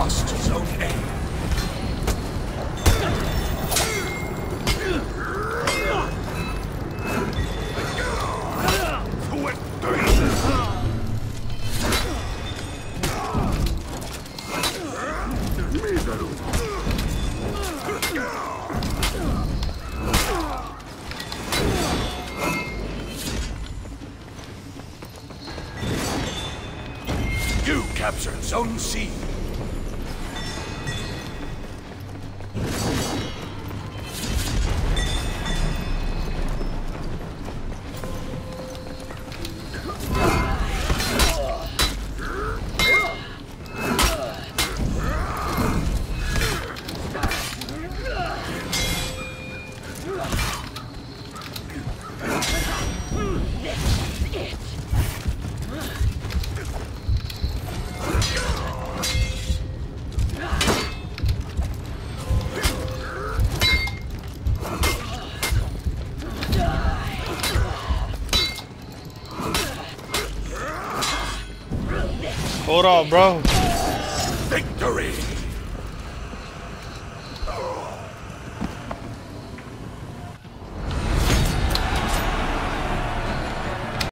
lost Zone A. You captured Zone C. Hold on, bro. Victory!